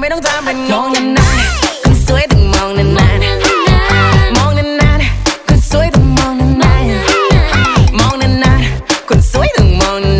ไม่ต้องทำเป็นงงนานๆคนสวยต้องมองนานๆมองนานๆคนสวยต้องมองนานๆมองนานๆคนสวยต้องมอง